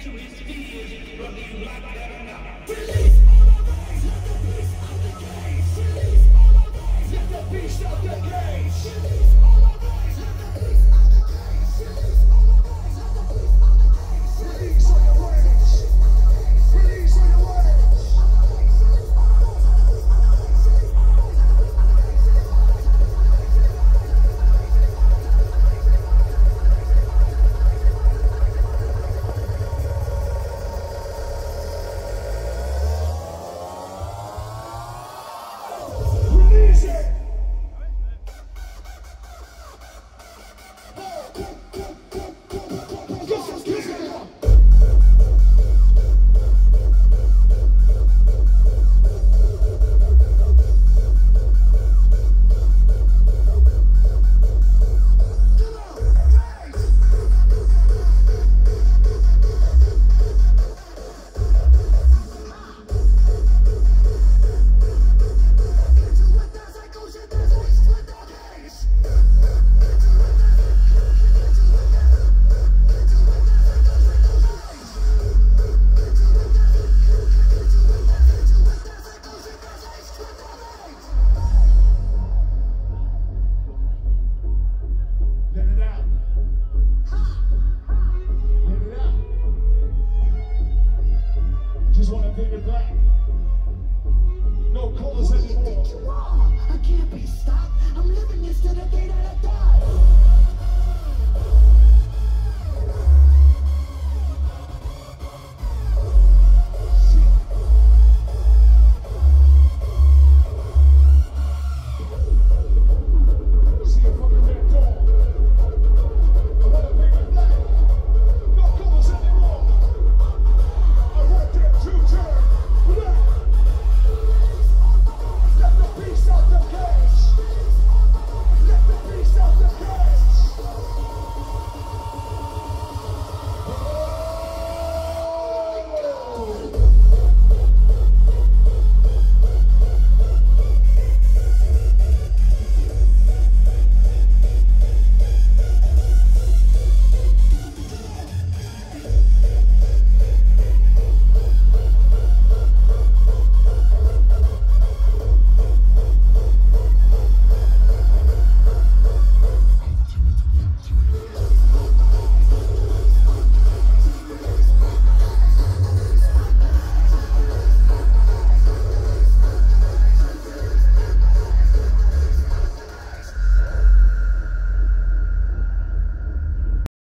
to his people, brother, you like that? can't be stopped. I'm living this to the day.